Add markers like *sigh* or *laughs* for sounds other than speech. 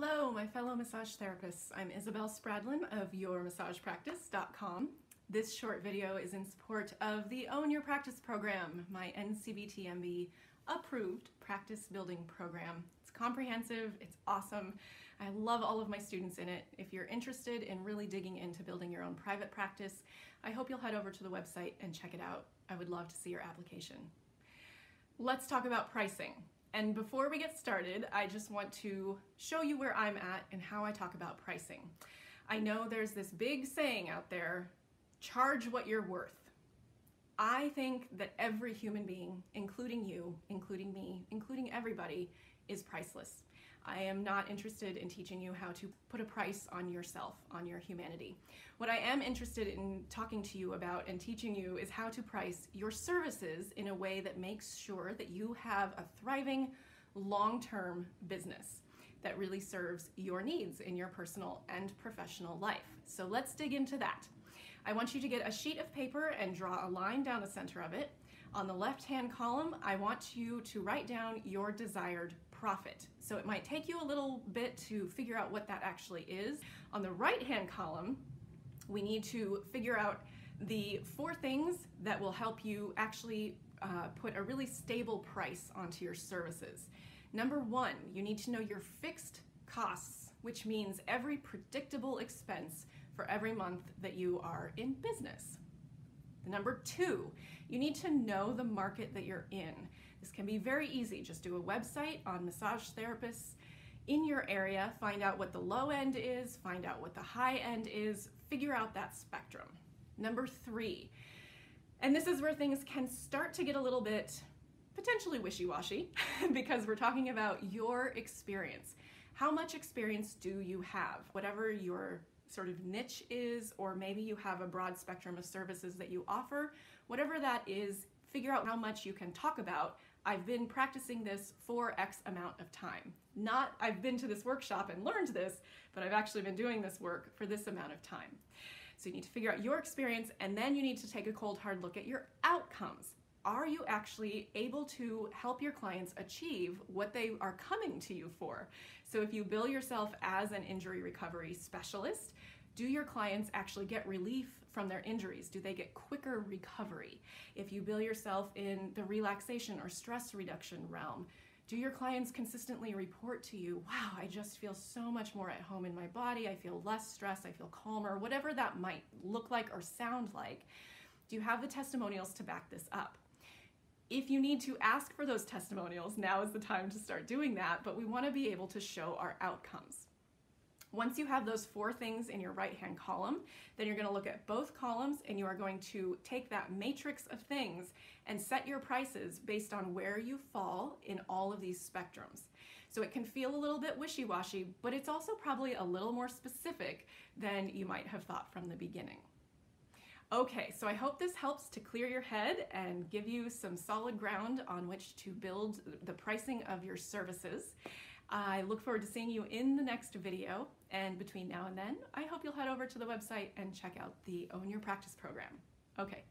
Hello, my fellow massage therapists. I'm Isabel Spradlin of YourMassagePractice.com. This short video is in support of the Own Your Practice program, my NCBTMB approved practice building program. It's comprehensive, it's awesome. I love all of my students in it. If you're interested in really digging into building your own private practice, I hope you'll head over to the website and check it out. I would love to see your application. Let's talk about pricing. And before we get started, I just want to show you where I'm at and how I talk about pricing. I know there's this big saying out there, charge what you're worth. I think that every human being, including you, including me, including everybody, is priceless. I am not interested in teaching you how to put a price on yourself, on your humanity. What I am interested in talking to you about and teaching you is how to price your services in a way that makes sure that you have a thriving, long-term business that really serves your needs in your personal and professional life. So let's dig into that. I want you to get a sheet of paper and draw a line down the center of it. On the left-hand column, I want you to write down your desired profit. So it might take you a little bit to figure out what that actually is. On the right-hand column, we need to figure out the four things that will help you actually uh, put a really stable price onto your services. Number one, you need to know your fixed costs, which means every predictable expense for every month that you are in business. Number two, you need to know the market that you're in. This can be very easy. Just do a website on massage therapists in your area, find out what the low end is, find out what the high end is, figure out that spectrum. Number three, and this is where things can start to get a little bit potentially wishy-washy *laughs* because we're talking about your experience. How much experience do you have? Whatever your sort of niche is, or maybe you have a broad spectrum of services that you offer, whatever that is, figure out how much you can talk about I've been practicing this for X amount of time. Not I've been to this workshop and learned this, but I've actually been doing this work for this amount of time. So you need to figure out your experience and then you need to take a cold hard look at your outcomes. Are you actually able to help your clients achieve what they are coming to you for? So if you bill yourself as an injury recovery specialist, do your clients actually get relief from their injuries? Do they get quicker recovery? If you bill yourself in the relaxation or stress reduction realm, do your clients consistently report to you, wow, I just feel so much more at home in my body, I feel less stressed, I feel calmer, whatever that might look like or sound like? Do you have the testimonials to back this up? If you need to ask for those testimonials, now is the time to start doing that, but we want to be able to show our outcomes. Once you have those four things in your right-hand column, then you're gonna look at both columns and you are going to take that matrix of things and set your prices based on where you fall in all of these spectrums. So it can feel a little bit wishy-washy, but it's also probably a little more specific than you might have thought from the beginning. Okay, so I hope this helps to clear your head and give you some solid ground on which to build the pricing of your services. I look forward to seeing you in the next video. And between now and then, I hope you'll head over to the website and check out the Own Your Practice program. Okay,